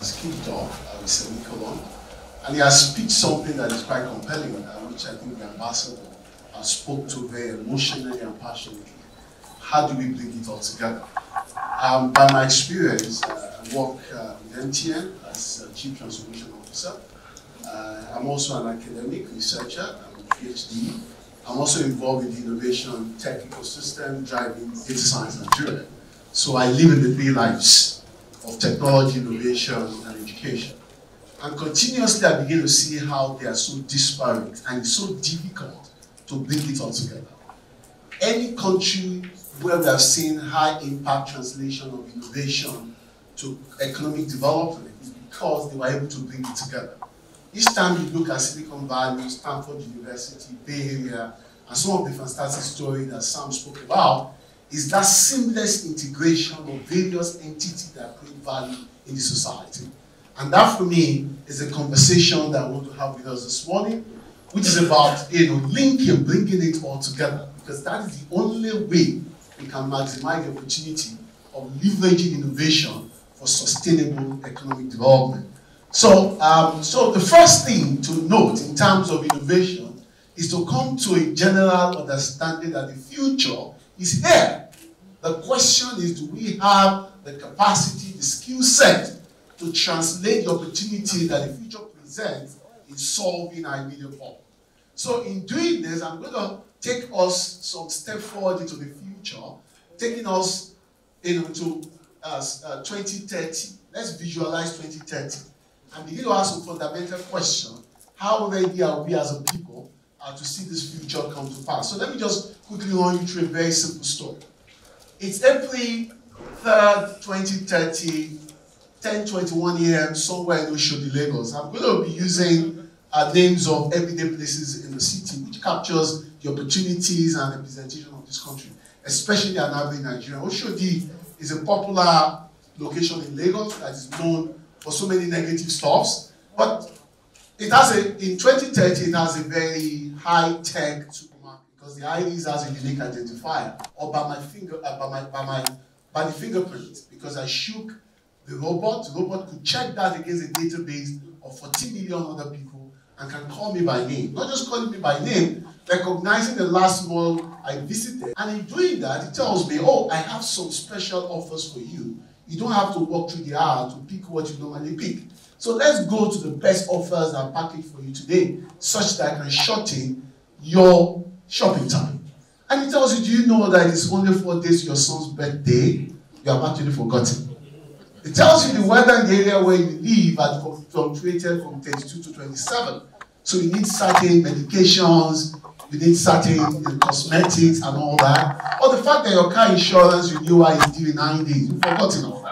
has kicked off with Semicolon, and he has pitched something that is quite compelling, uh, which I think the ambassador uh, spoke to very emotionally and passionately. How do we bring it all together? Um, by my experience, uh, I work uh, with MTN as Chief Transformation Officer. Uh, I'm also an academic researcher, I'm a PhD. I'm also involved in the innovation tech ecosystem, driving data science and Nigeria. So I live in the three lives of technology, innovation, and education. And continuously I begin to see how they are so disparate and it's so difficult to bring it all together. Any country where we have seen high impact translation of innovation to economic development is because they were able to bring it together. Each time you look at Silicon Valley, Stanford University, Bay Area, and some of the fantastic stories that Sam spoke about, is that seamless integration of various entities that create value in the society. And that for me is a conversation that I want to have with us this morning, which is about you know linking, bringing it all together, because that is the only way we can maximize the opportunity of leveraging innovation for sustainable economic development. So, um, so the first thing to note in terms of innovation is to come to a general understanding that the future is here. The question is, do we have the capacity, the skill set to translate the opportunity that the future presents in solving our immediate problem? So in doing this, I'm going to take us some step forward into the future, taking us into uh, uh, 2030. Let's visualize 2030 and begin to ask some fundamental questions. How ready are we as a people uh, to see this future come to pass? So let me just quickly run you through a very simple story. It's April 3rd, 2030, 10:21 a.m. somewhere in Oshodi, Lagos. I'm going to be using uh, names of everyday places in the city, which captures the opportunities and the representation of this country, especially an average Nigeria. Oshodi is a popular location in Lagos that is known for so many negative stuffs, but it has a in 2030 it has a very high-tech supermarket because the IRIS has a unique identifier, or by my finger, uh, by my by my by the fingerprint, because I shook the robot. The robot could check that against a database of 14 million other people and can call me by name. Not just calling me by name, recognizing the last mall I visited. And in doing that, it tells me, oh, I have some special offers for you. You don't have to walk through the aisle to pick what you normally pick. So let's go to the best offers and package for you today, such that I can shorten your shopping time. And it tells you, do you know that it's only four days your son's birthday? You have actually forgotten. It tells you the weather in the area where you live had fluctuated from 32 to 27. So you need certain medications, you need certain you cosmetics and all that. Or the fact that your car insurance renewal is due in nine days, you've forgotten all that.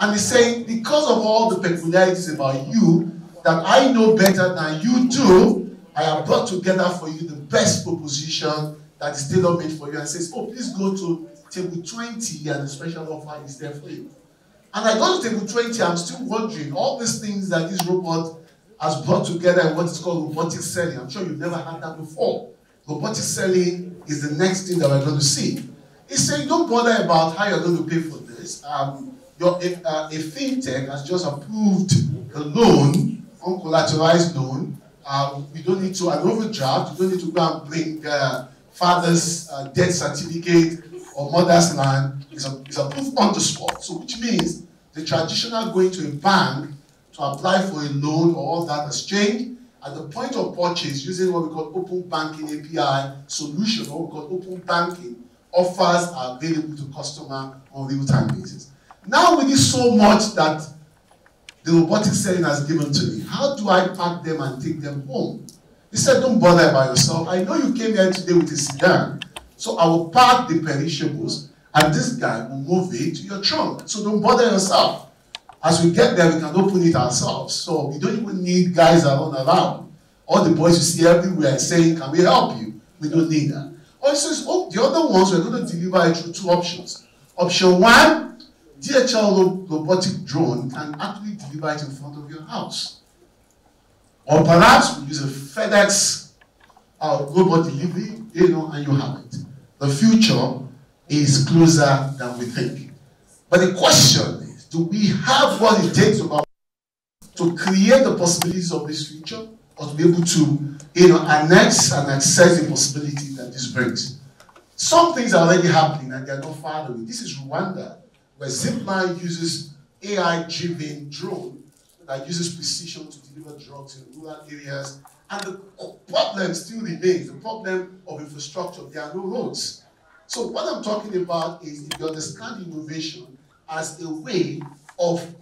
And he's saying, because of all the peculiarities about you that I know better than you do, I have brought together for you the best proposition that is tailor made for you and says, Oh, please go to table 20 and the special offer is there for you. And I go to table 20, I'm still wondering all these things that this robot has brought together in what is called robotic selling. I'm sure you've never had that before. Robotic selling is the next thing that we're going to see. He's saying, don't bother about how you're going to pay for this. Um, your, uh, a fintech has just approved a loan, uncollateralized loan. Uh, we don't need to, an overdraft, you don't need to go and bring uh, father's uh, death certificate or mother's land. It's, a, it's approved on the spot. So which means the traditional going to a bank to apply for a loan or all that has changed. At the point of purchase, using what we call open banking API solution, what we call open banking, offers are available to customer on real-time basis. Now with this so much that the robotic selling has given to me, how do I pack them and take them home? He said, don't bother about yourself. I know you came here today with a sedan, so I will pack the perishables and this guy will move it to your trunk. So don't bother yourself. As we get there, we can open it ourselves. So we don't even need guys around around. All the boys you see everywhere saying, can we help you? We don't need that. Also, oh, the other ones, we're going to deliver it through two options. Option one, DHL robotic drone can actually deliver it in front of your house. Or perhaps we use a FedEx uh, robot delivery, you know, and you have it. The future is closer than we think. But the question is, do we have what it takes to to create the possibilities of this future or to be able to, you know, annex and access the possibility that this brings. Some things are already happening and they're not far away. This is Rwanda, where Zipline uses AI-driven drone that uses precision to deliver drugs in rural areas. And the problem still remains, the problem of infrastructure. There are no roads. So what I'm talking about is if you understand innovation as a way of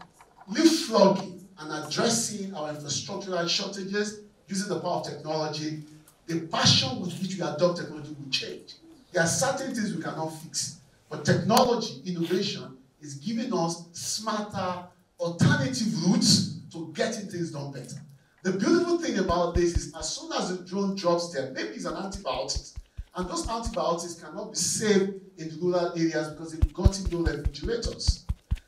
leapfrogging and addressing our infrastructural shortages using the power of technology, the passion with which we adopt technology will change. There are certain things we cannot fix, but technology, innovation, is giving us smarter alternative routes to getting things done better. The beautiful thing about this is as soon as the drone drops there, maybe it's an antibiotic, and those antibiotics cannot be saved in rural areas because they've got in no refrigerators.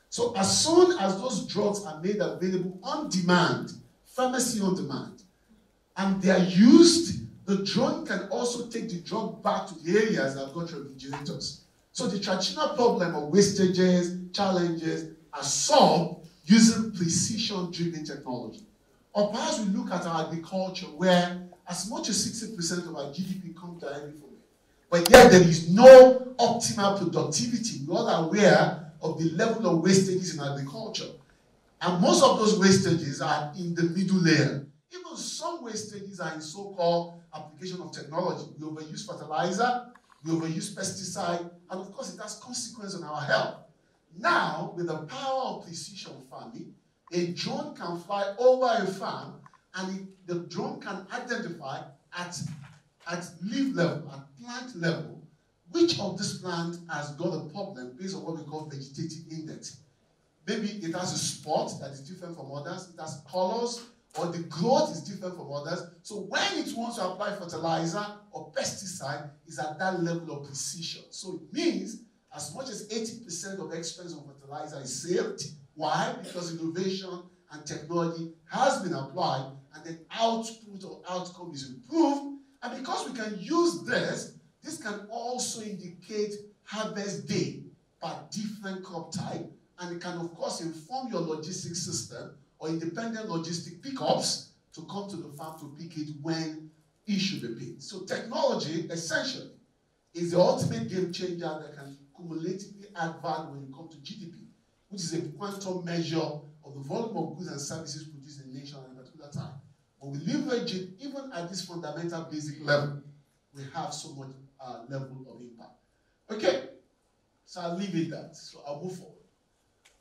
So as soon as those drugs are made available on demand, pharmacy on demand, and they are used, the drone can also take the drug back to the areas that have got refrigerators. So the traditional problem of wastages, challenges are solved using precision-driven technology. Or perhaps we look at our agriculture where as much as 60% of our GDP comes directly from it. But yet there is no optimal productivity. We're all aware of the level of wastages in agriculture. And most of those wastages are in the middle layer. Even some wastages are in so-called application of technology. We overuse fertilizer, we overuse pesticide, and of course it has consequences on our health. Now, with the power of precision farming, a drone can fly over a farm and it, the drone can identify at, at leaf level, at plant level, which of this plant has got a problem based on what we call vegetative index. Maybe it has a spot that is different from others, it has colors, or the growth is different from others. So when it wants to apply fertilizer or pesticide, is at that level of precision. So it means as much as 80% of expense on fertilizer is saved. Why? Because innovation and technology has been applied and the output or outcome is improved. And because we can use this, this can also indicate harvest day per different crop type. And it can, of course, inform your logistic system or independent logistic pickups to come to the farm to pick it when it should be picked. So technology, essentially, is the ultimate game changer that can cumulatively add value when it comes to GDP, which is a quantum measure of the volume of goods and services produced in a nation at a particular time. When we leverage it, even at this fundamental basic level, we have so much uh, level of impact. Okay, so I'll leave it that. So I'll move forward.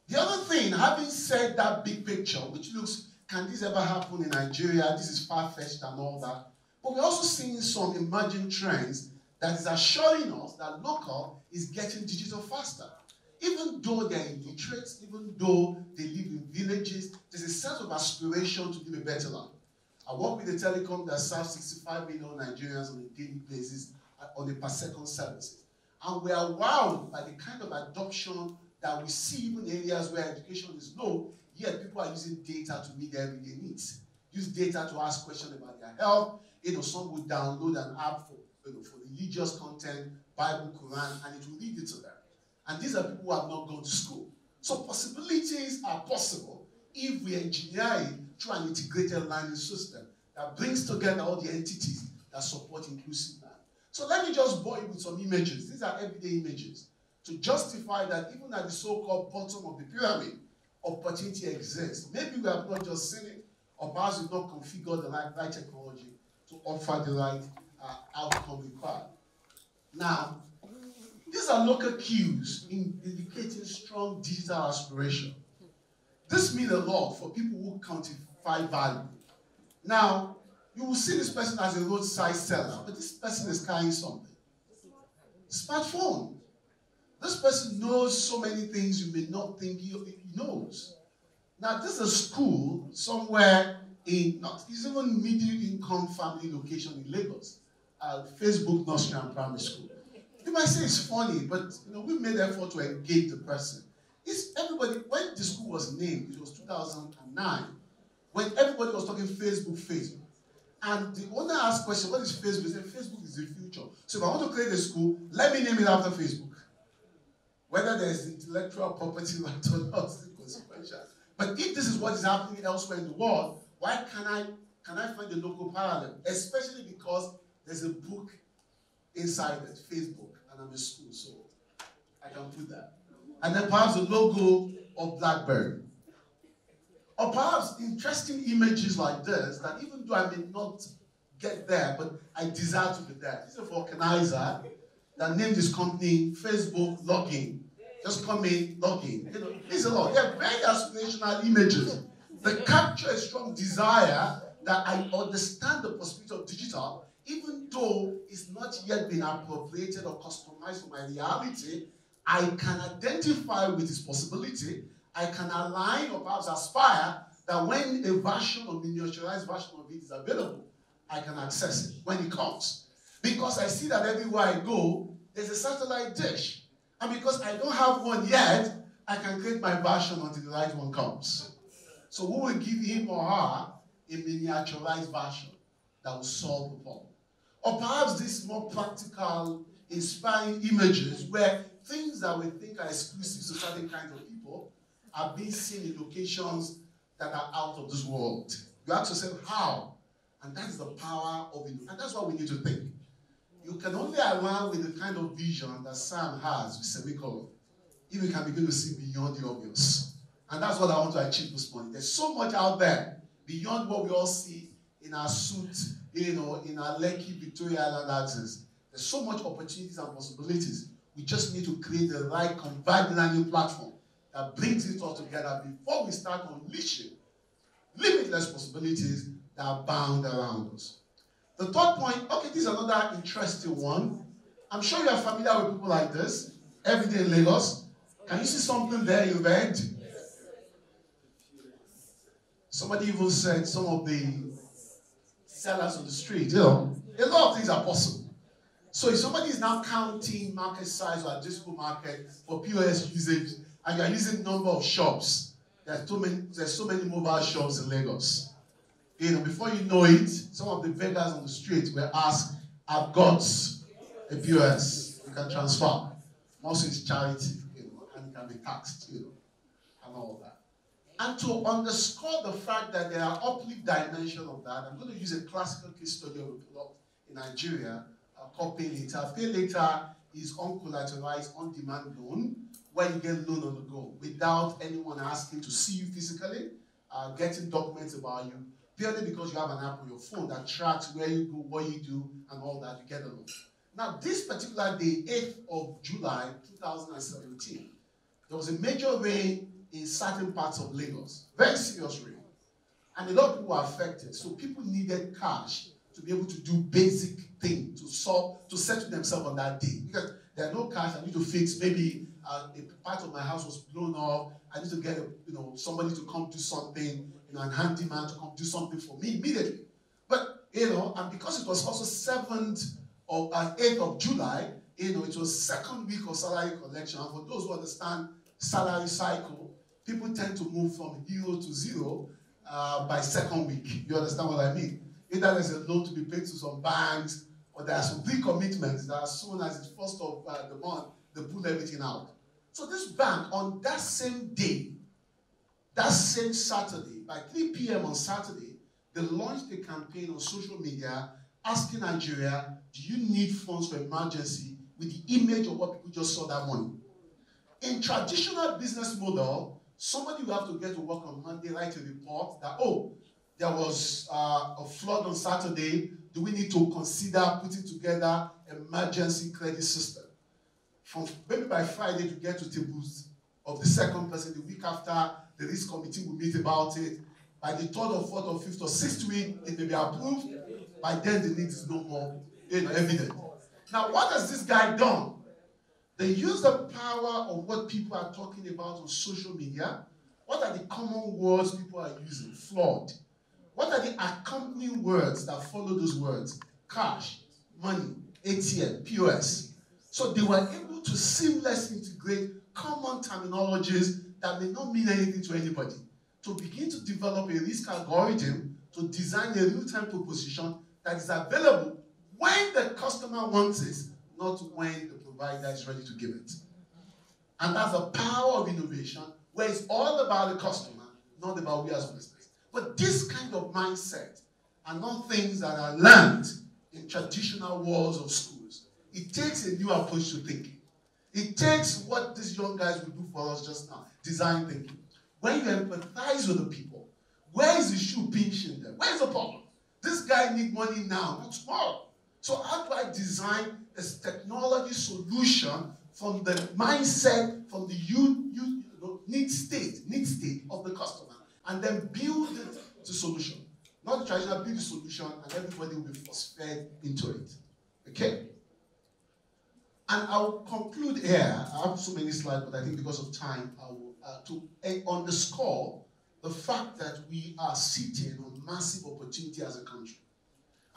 The other thing, having said that big picture, which looks, can this ever happen in Nigeria? This is far-fetched and all that. But we're also seeing some emerging trends that is assuring us that local is getting digital faster. Even though they're illiterate, even though they live in villages, there's a sense of aspiration to live a better life. I work with a telecom that serves 65 million Nigerians on a daily basis uh, on a per second services. And we are wowed by the kind of adoption that we see even in areas where education is low, yet people are using data to meet their everyday needs. Use data to ask questions about their health. You know, some would download an app for, you know, for religious content, Bible, Quran, and it will lead it to them. And these are people who have not gone to school. So possibilities are possible if we engineer it through an integrated learning system that brings together all the entities that support inclusive learning. So let me just bore you with some images. These are everyday images to justify that even at the so-called bottom of the pyramid, opportunity exists. Maybe we have not just seen it, or perhaps we've not configured the right, right technology to offer the right uh, outcome required. Now, these are local cues in indicating strong digital aspiration. This means a lot for people who quantify value. Now, you will see this person as a roadside seller, but this person is carrying something. Smartphone. This person knows so many things you may not think he, knows. Now, this is a school somewhere in, not, even middle income family location in Lagos, uh, Facebook Nursery and Primary School. You might say it's funny, but you know, we made effort to engage the person. It's everybody, when the school was named, it was 2009, when everybody was talking Facebook, Facebook. And the owner asked question, what is Facebook? He said, Facebook is the future. So if I want to create a school, let me name it after Facebook. Whether there's intellectual property right or not is consequential. But if this is what is happening elsewhere in the world, why can I can I find a local parallel? Especially because there's a book inside it, Facebook, and I'm in school, so I can put that. And then perhaps the logo of BlackBerry. Or perhaps interesting images like this that even though I may not get there, but I desire to be there. This is a organizer that named his company Facebook Login. Just come in, login. You know, it's a lot. They're very aspirational images. They capture a strong desire that I understand the possibility of digital, even though it's not yet been appropriated or customized for my reality. I can identify with its possibility. I can align or perhaps aspire that when a version or miniaturized version of it is available, I can access it when it comes. Because I see that everywhere I go, there's a satellite dish. And because I don't have one yet, I can create my version until the right one comes. So we will give him or her a miniaturized version that will solve the problem. Or perhaps these more practical, inspiring images where things that we think are exclusive to certain kinds of people are being seen in locations that are out of this world. You ask yourself, how? And that's the power of it. And that's what we need to think. You can only align with the kind of vision that Sam has with semicolon if you can begin to see beyond the obvious. And that's what I want to achieve this morning. There's so much out there beyond what we all see in our suit, you know, in our Lekki Victoria Island access. There's so much opportunities and possibilities. We just need to create the right combined learning platform that brings it all together before we start unleashing limitless possibilities that are bound around us. The third point, okay, this is another interesting one. I'm sure you are familiar with people like this every day in Lagos. Can you see something there you read? Somebody even said some of the sellers on the street, you know, a lot of things are possible. So if somebody is now counting market size or addressable market for POS usage, and you are using number of shops, there's too many, there's so many mobile shops in Lagos. You know, before you know it, some of the vendors on the street were asked, I've got a POS, you can transfer. Most it's charity, you know, and it can be taxed, you know, and all that. And to underscore the fact that there are uplift dimension of that, I'm going to use a classical case study of a product in Nigeria uh, called Pay Later. Pay Later is uncollateralized, on-demand loan, where you get loan on the go without anyone asking to see you physically, uh, getting documents about you purely because you have an app on your phone that tracks where you go, what you do, and all that, you get a loan. Now, this particular day, 8th of July 2017, there was a major rain in certain parts of Lagos, very serious rain. And a lot of people were affected. So people needed cash to be able to do basic things to solve, to settle themselves on that day. Because there are no cash, I need to fix. Maybe uh, a part of my house was blown off. I need to get a, you know somebody to come do something you know, and handyman to come do something for me immediately. But, you know, and because it was also 7th or uh, 8th of July, you know, it was second week of salary collection. And for those who understand salary cycle, people tend to move from hero to zero uh, by second week. You understand what I mean? Either there's a loan to be paid to some banks, or there are some that as soon as it's first of uh, the month, they pull everything out. So this bank, on that same day, that same Saturday, by 3 p.m. on Saturday, they launched a campaign on social media asking Nigeria, do you need funds for emergency with the image of what people just saw that morning? In traditional business model, somebody will have to get to work on Monday, write a report that, oh, there was uh, a flood on Saturday. Do we need to consider putting together emergency credit system? From maybe by Friday to get to tables of the second person the week after the risk committee will meet about it. By the third or fourth or fifth or sixth week, it may be approved. By then, the need is no more you evident. Now, what has this guy done? They use the power of what people are talking about on social media. What are the common words people are using? Flawed. What are the accompanying words that follow those words? Cash, money, ATM, POS. So they were able to seamlessly integrate common terminologies that may not mean anything to anybody, to begin to develop a risk algorithm to design a real-time proposition that is available when the customer wants it, not when the provider is ready to give it. And that's the power of innovation, where it's all about the customer, not about we as business. But this kind of mindset are not things that are learned in traditional walls of schools. It takes a new approach to thinking. It takes what these young guys will do for us just now, design thinking. When you empathize with the people, where is the shoe pinching them? Where's the problem? This guy need money now, not tomorrow. I design a technology solution from the mindset, from the need state, need state of the customer, and then build it to solution. Not the traditional build the solution, and everybody will be force fed into it. Okay? And I will conclude here. I have so many slides, but I think because of time, I will uh, to uh, underscore the fact that we are sitting on massive opportunity as a country.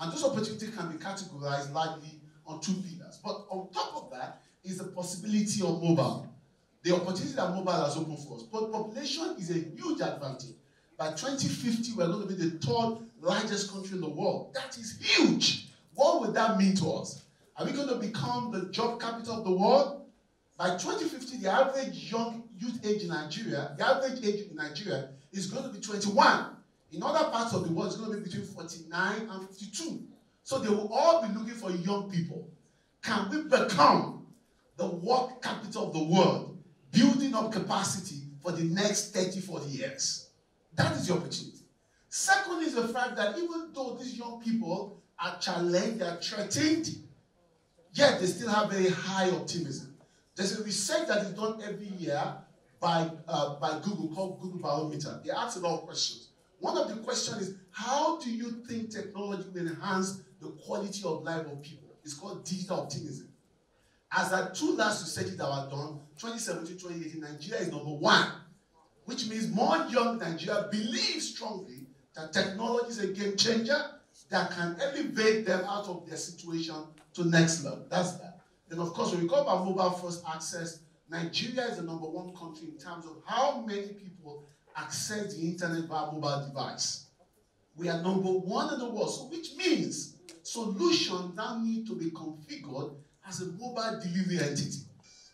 And those opportunities can be categorized largely on two pillars. But on top of that is the possibility of mobile. The opportunity that mobile has opened for us. But population is a huge advantage. By 2050, we're going to be the third largest country in the world. That is huge. What would that mean to us? Are we going to become the job capital of the world? By 2050, the average young youth age in Nigeria, the average age in Nigeria is going to be 21. In other parts of the world, it's going to be between 49 and 52. So they will all be looking for young people. Can we become the work capital of the world, building up capacity for the next 30, 40 years? That is the opportunity. Second is the fact that even though these young people are challenged, they are threatened, yet they still have very high optimism. There's a research that is done every year by, uh, by Google called Google Barometer. They ask a lot of questions. One of the questions is, how do you think technology will enhance the quality of life of people? It's called digital optimism. As the two last researches that were done, 2017, 2018, Nigeria is number one, which means more young Nigeria believe strongly that technology is a game changer that can elevate them out of their situation to next level. That's that. Then, of course, when we talk about mobile first access, Nigeria is the number one country in terms of how many people access the internet via mobile device. We are number one in the world, so which means solutions now need to be configured as a mobile delivery entity.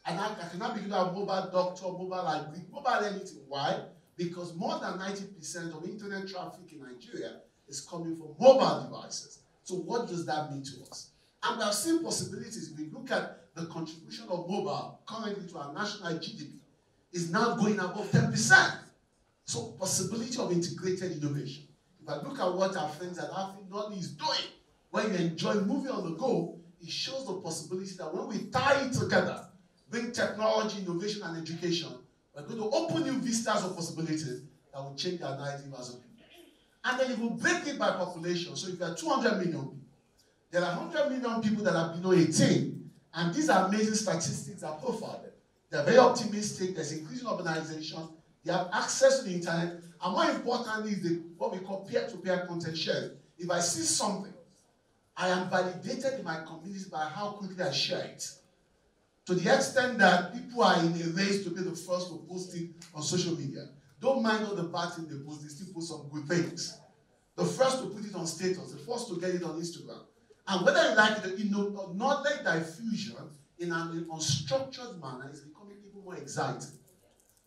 And I, I cannot to have mobile doctor, mobile library, mobile anything. Why? Because more than 90% of internet traffic in Nigeria is coming from mobile devices. So what does that mean to us? And we have seen possibilities. If we look at the contribution of mobile currently to our national GDP, is now going above 10%. So possibility of integrated innovation. If I look at what our friends at Afrinolly is doing, when you enjoy moving on the go, it shows the possibility that when we tie it together, bring technology, innovation, and education, we're going to open new vistas of possibilities that will change our narrative as a people. And then if we break it by population, so if you are 200 million people, there are 100 million people that are below 18, and these are amazing statistics that profile them. They're very optimistic, there's increasing urbanization, they have access to the internet, and more importantly is the, what we call peer-to-peer -peer content sharing. If I see something, I am validated in my community by how quickly I share it. To the extent that people are in a race to be the first to post it on social media. Don't mind all the bad things they post, they still post some good things. The first to put it on status, the first to get it on Instagram. And whether you like it, you know, knowledge diffusion in an unstructured manner is becoming even more exciting.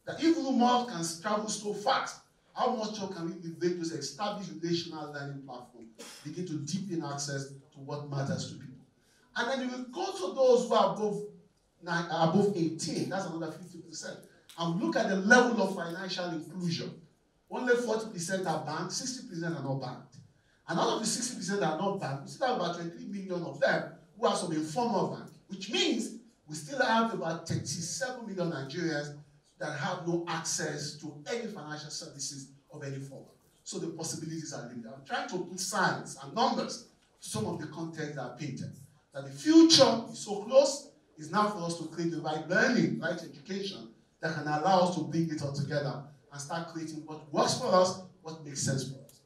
That if rumors can travel so fast, how much more can we invade those established relational learning platforms, begin to deepen access to what matters to people? And then if we go to those who are above, nine, above 18, that's another 50%, and look at the level of financial inclusion. Only 40% are banked, 60% are not banked. And out of the 60% that are not banked, we still have about 23 million of them who are some informal bank, which means we still have about 37 million Nigerians that have no access to any financial services of any form. So the possibilities are limited. I'm trying to put science and numbers to some of the context that are painted. That the future is so close, it's now for us to create the right learning, right education that can allow us to bring it all together and start creating what works for us, what makes sense for us.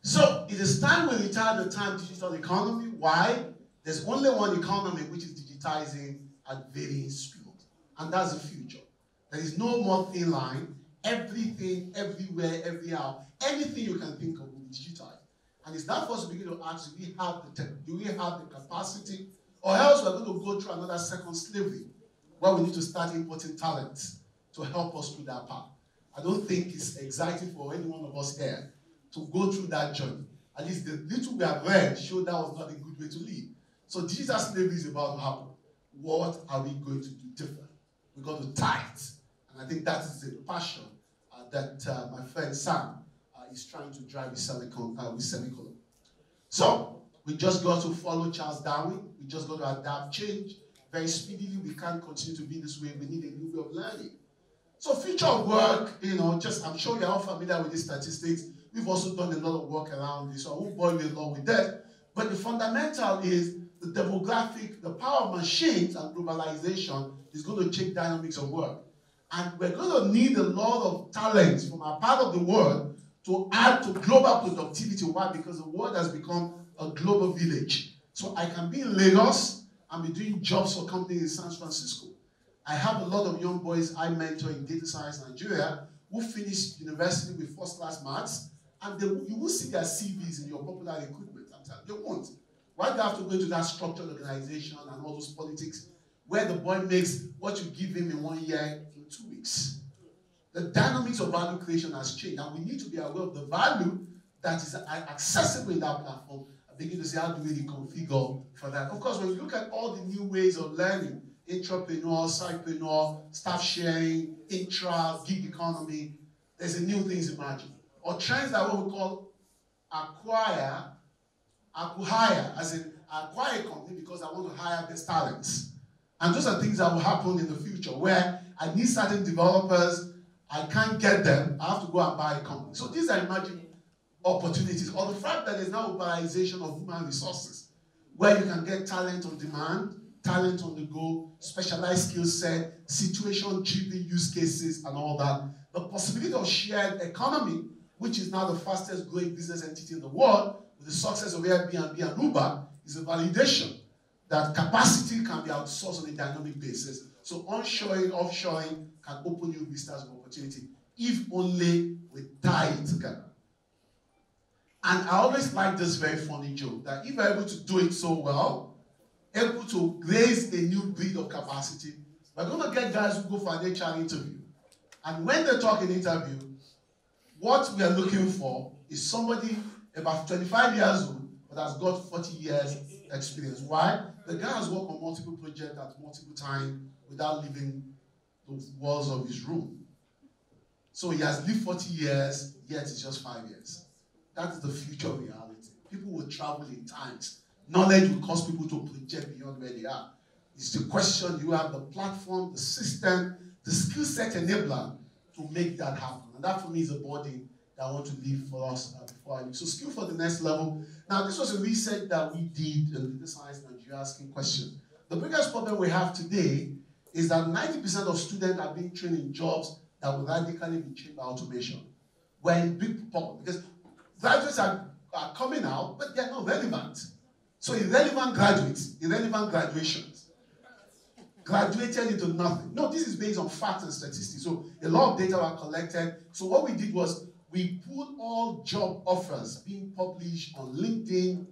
So it is time we retire the time digital economy. Why? There's only one economy which is digitizing at varying speed, and that's the future. There is no more thin line. Everything, everywhere, every hour, anything you can think of will be digitized. And it's now for us to begin to ask, do we have the tech, do we have the capacity, or else we're going to go through another second slavery, where we need to start importing talent to help us through that path. I don't think it's exciting for any one of us here to go through that journey. At least the little we have read showed that was not a good way to live. So Jesus' slavery is about to happen. What are we going to do different? We're going to tithe. And I think that is the passion uh, that uh, my friend Sam uh, is trying to drive with semicolon, uh, with semicolon. So, we just got to follow Charles Darwin. We just got to adapt change very speedily. We can't continue to be this way. We need a new way of learning. So future of work, you know, just I'm sure you're all familiar with these statistics. We've also done a lot of work around this, so I won't bore you along with that. But the fundamental is the demographic, the power of machines and globalization is going to change dynamics of work. And we're going to need a lot of talents from our part of the world to add to global productivity. Why? Because the world has become a global village. So I can be in Lagos and be doing jobs for companies in San Francisco. I have a lot of young boys I mentor in data science Nigeria who finished university with first class maths, and they, you will see their CVs in your popular recruitment. I'm telling you, they won't. Why do you have to go into that structured organization and all those politics where the boy makes what you give him in one year two weeks? The dynamics of value creation has changed, and we need to be aware of the value that is accessible in that platform and begin to say, how do we reconfigure for that? Of course, when you look at all the new ways of learning, entrepreneur, sidepreneur, staff sharing, intra, gig economy. There's a new things emerging. Or trends that what we call acquire, acquire, as in acquire a company because I want to hire best talents. And those are things that will happen in the future where I need certain developers, I can't get them, I have to go and buy a company. So these are emerging opportunities. Or the fact that there's now mobilization of human resources where you can get talent on demand talent on the go, specialized skill set, situation-driven use cases, and all that. The possibility of shared economy, which is now the fastest growing business entity in the world, with the success of Airbnb and Uber, is a validation that capacity can be outsourced on a dynamic basis. So onshoring, offshoring can open new vistas of opportunity, if only we tie it together. And I always like this very funny joke that if you're able to do it so well, able to raise a new breed of capacity. We're going to get guys who go for an HR interview. And when they talk in interview, what we are looking for is somebody about 25 years old but has got 40 years experience. Why? The guy has worked on multiple projects at multiple times without leaving the walls of his room. So he has lived 40 years, yet it's just five years. That is the future reality. People will travel in times Knowledge will cause people to project beyond where they are. It's the question you have the platform, the system, the skill set enabler to make that happen. And that for me is a body that I want to leave for us uh, before I leave. So skill for the next level. Now, this was a research that we did in Data Science Nigeria asking questions. The biggest problem we have today is that 90% of students are being trained in jobs that will radically be changed by automation. We're in big problem because graduates are, are coming out, but they're not relevant. So irrelevant graduates, irrelevant graduations, graduated into nothing. No, this is based on facts and statistics. So a lot of data were collected. So what we did was we pulled all job offers being published on LinkedIn,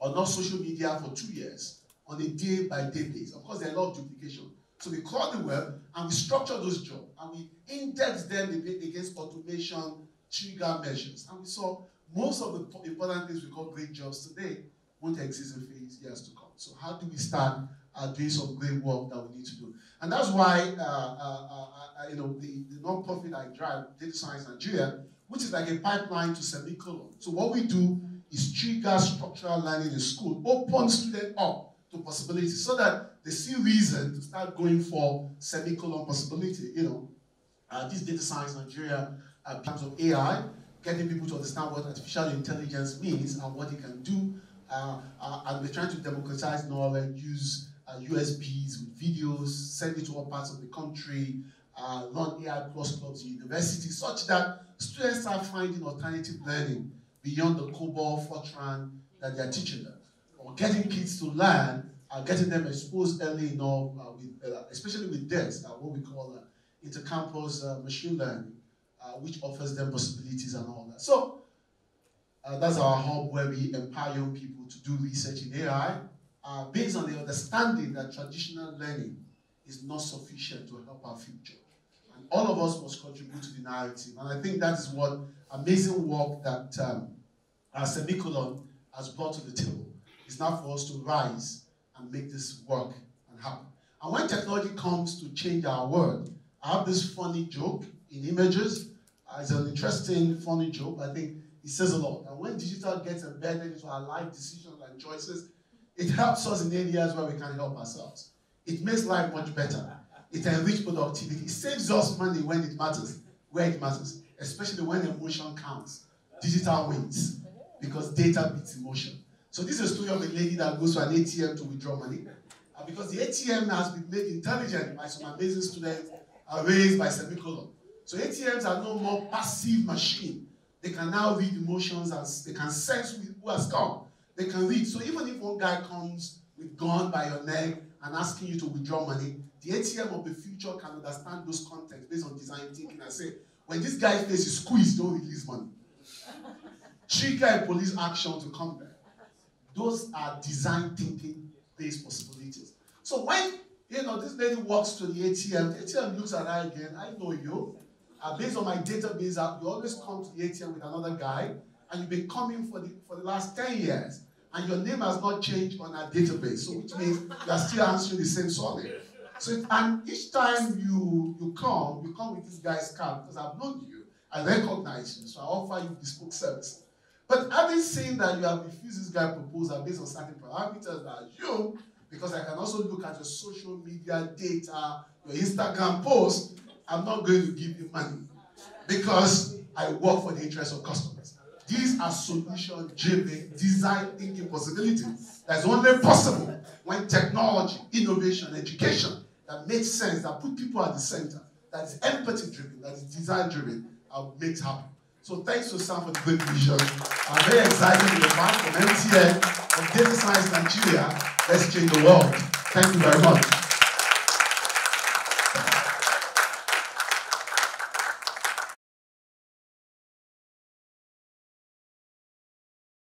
on all social media for two years on a day by day basis. Of course, there are a lot of duplication. So we crawled the web and we structure those jobs and we index them against automation trigger measures. And we saw most of the important things we call great jobs today won't exist in phase years to come. So how do we start uh, doing some great work that we need to do? And that's why, uh, uh, uh you know, the, the non-profit I drive, Data Science Nigeria, which is like a pipeline to semicolon. So what we do is trigger structural learning in school, open students up to possibilities so that they see reason to start going for semicolon possibility. You know, uh, this Data Science Nigeria, uh, in terms of AI, getting people to understand what artificial intelligence means and what it can do uh, uh, and we're trying to democratize knowledge, use uh, USBs with videos, send it to all parts of the country, uh, run AI plus clubs in universities, such that students are finding alternative learning beyond the COBOL, Fortran that they're teaching them. Or getting kids to learn, uh, getting them exposed early enough, uh, with, uh, especially with DES, uh, what we call uh, intercampus uh, machine learning, which offers them possibilities and all that. So that's our hub where we empower young people to do research in AI based on the understanding that traditional learning is not sufficient to help our future. And all of us must contribute to the narrative. And I think that is what amazing work that um, our semicolon has brought to the table. It's now for us to rise and make this work and happen. And when technology comes to change our world, I have this funny joke in images. Uh, it's an interesting, funny joke. I think it says a lot. And when digital gets embedded into our life decisions and choices, it helps us in areas where we can help ourselves. It makes life much better. It enriches productivity. It saves us money when it matters, where it matters, especially when emotion counts. Digital wins because data beats emotion. So this is a story of a lady that goes to an ATM to withdraw money. And because the ATM has been made intelligent by some amazing students uh, raised by Semicolon. So ATMs are no more passive machine. They can now read emotions as they can sense who has come. They can read. So even if one guy comes with gun by your neck and asking you to withdraw money, the ATM of the future can understand those contexts based on design thinking and say, when this guy face is squeezed, don't release money. Trigger a police action to come there. Those are design thinking based possibilities. So when you know this lady walks to the ATM, the ATM looks at her again, I know you. Uh, based on my database, uh, you always come to the ATM with another guy, and you've been coming for the for the last 10 years, and your name has not changed on our database. So which means you are still answering the same surname. So and each time you you come, you come with this guy's card because I've known you, I recognize you, so I offer you bespoke service. But having seen that you have refused this guy proposal based on certain parameters that assume, because I can also look at your social media data, your Instagram post, I'm not going to give you money because I work for the interest of customers. These are solution driven design thinking possibilities that's only possible when technology, innovation, education that makes sense, that put people at the center, that is empathy driven, that is design driven, uh, makes happen. So thanks to Sam for the great vision. I'm very excited to be back from MTN, from Data Science Nigeria. Let's change the world. Thank you very much.